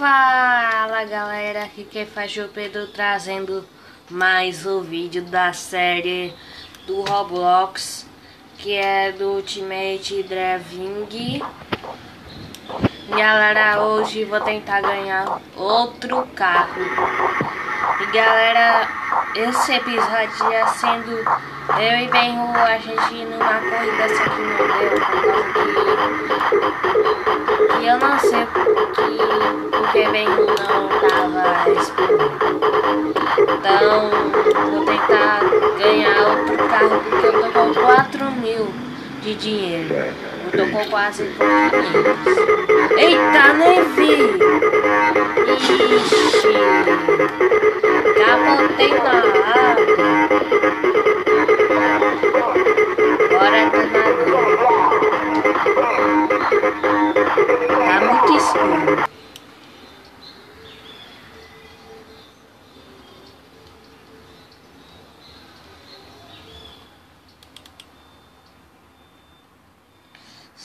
Fala galera, aqui quem faz é o Pedro trazendo mais um vídeo da série do Roblox que é do Ultimate Driving. Galera, hoje vou tentar ganhar outro carro. E galera, esse episódio ia sendo eu e Benro, a gente numa corrida só que não deu Por que eu não sei que, porque Benro não tava Então, vou tentar ganhar outro carro porque eu tô com 4 mil de dinheiro Com quase 500 Eita, nem vi! Ixi! Capotei na água Agora tá nadando Tá muito escuro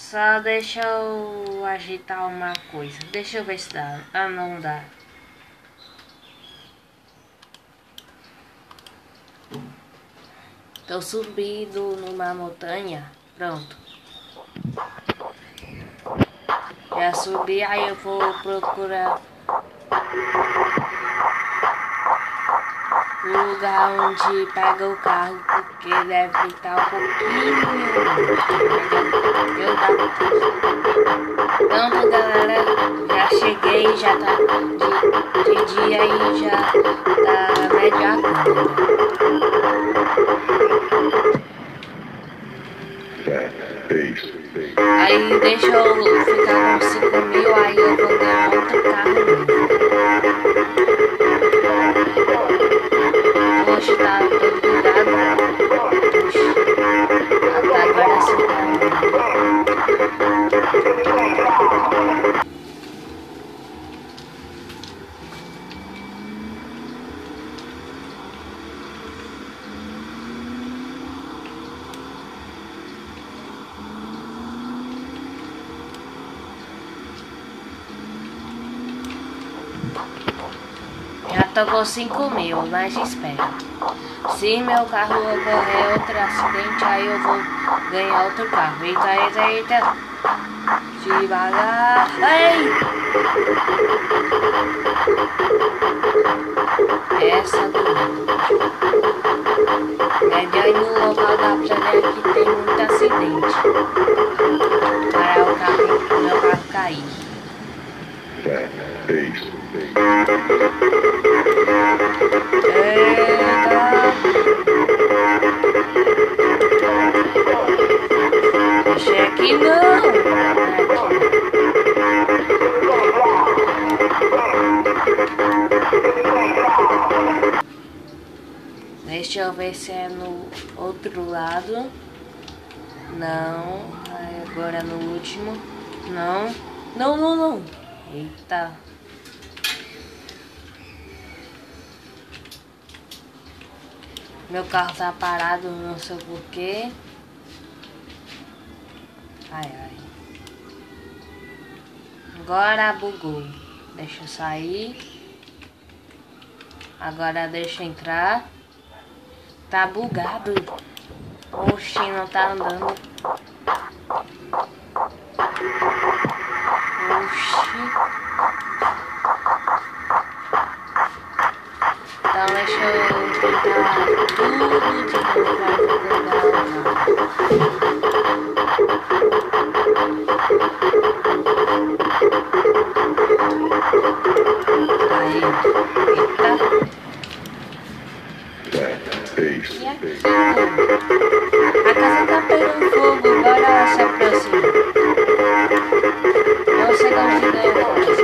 Só deixa eu agitar uma coisa. Deixa eu ver se dá. Ah, não dá. Tô subindo numa montanha. Pronto. Já subi, aí eu vou procurar o lugar onde pega o carro, porque deve estar um pouquinho. Eu dá. Pronto, galera, já cheguei, já tá de, de dia e já tá melhor a câmera. Aí deixa eu ficar com 5 mil, aí eu vou ganhar outro carro Poxa, tá Com 5 mil, mas espera. Se meu carro ocorrer outro acidente, aí eu vou ganhar outro carro. Eita, eita, eita. Devagar. Ei! Essa do Melhor ir no local da praia que tem muito acidente. Para o carro, meu carro cair. Eita! Deixa aqui não! Deixa eu ver se é no outro lado. Não. Agora no último. Não. Não, não, não. Eita. Meu carro tá parado, não sei porquê. Ai, ai. Agora bugou. Deixa eu sair. Agora deixa eu entrar. Tá bugado. Oxi, não tá andando. E aqui, a casa tá pegando fogo, bora se aproximar. Eu sei onde ganha a casa.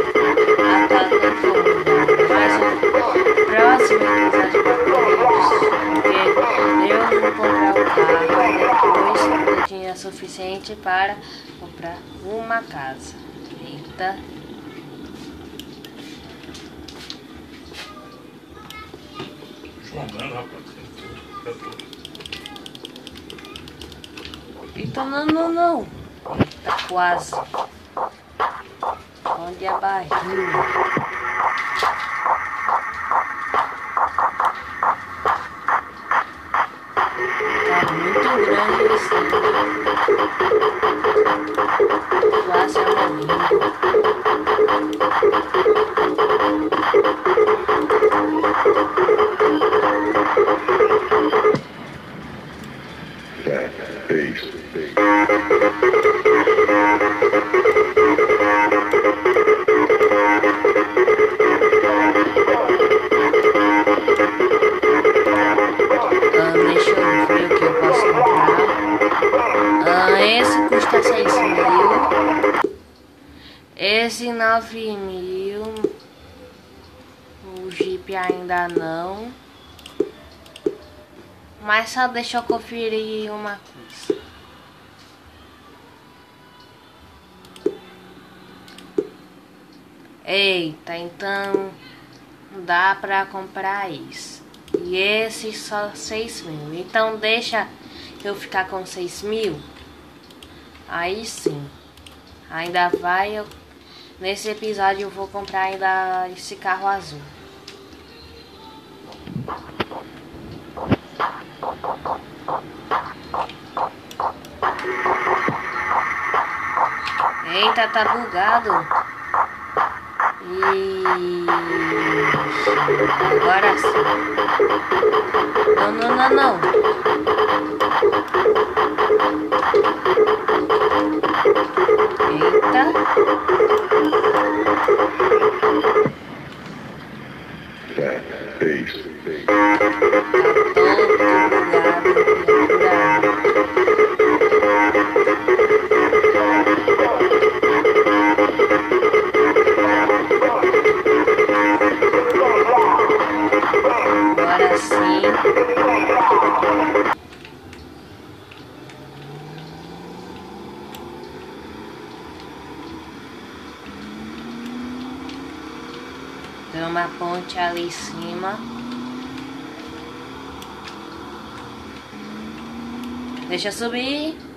A casa tem fogo. Mas o próximo episódio porque eu vou comprar o carro e depois eu tinha suficiente para comprar uma casa. Eita. Jogando, rapaz. Eita, não, não, não. Tá quase. Onde é a barriga? Tá muito grande esse. Quase a barriga. Custa 6 mil. Esse 9 mil. O Jeep ainda não. Mas só deixa eu conferir uma coisa. Eita, então dá pra comprar isso. E esse só 6 mil. Então deixa eu ficar com 6 mil. Aí sim. Ainda vai. Eu, nesse episódio eu vou comprar ainda esse carro azul. Eita, tá bugado. E agora sim. Não, não, não, não. Uma ponte ali em cima. Deixa subir.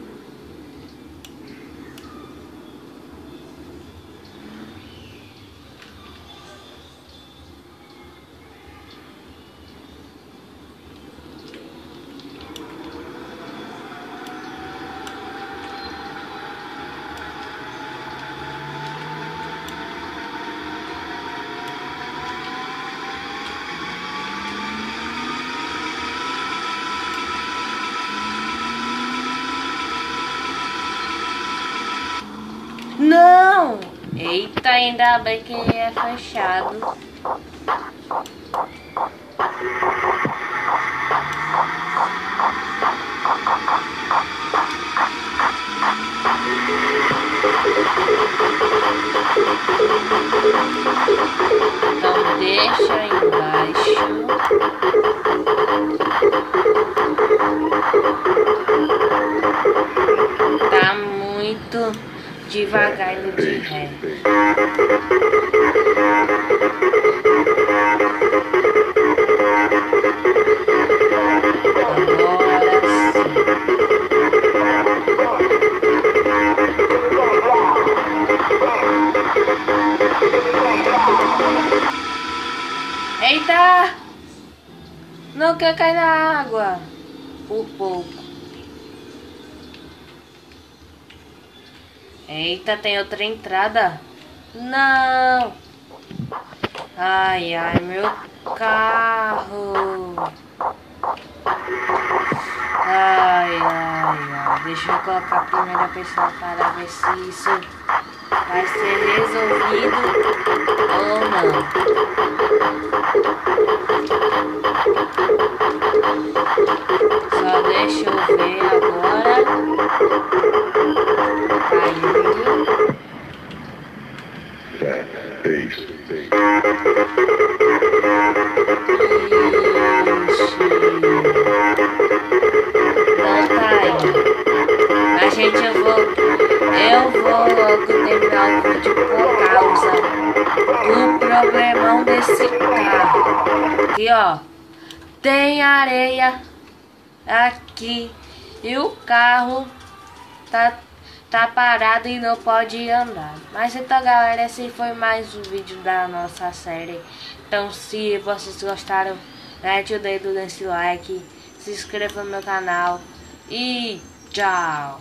Não! Eita, ainda bem que é fechado. Então deixa embaixo. Devagar no de ré. Eita! Não quer cair na água. Por pouco. Eita, tem outra entrada. Não! Ai, ai, meu carro. Ai, ai, ai. Deixa eu colocar a primeira pessoa para ver se isso vai ser resolvido ou não. Só deixa eu ver Não tá indo. A gente eu vou. Eu vou logo terminar o vídeo por causa do problemão desse carro. Aqui ó. Tem areia aqui. E o carro tá, tá parado e não pode andar. Mas então galera, esse foi mais um vídeo da nossa série. Então se vocês gostaram, mete o dedo nesse like, se inscreva no meu canal e tchau!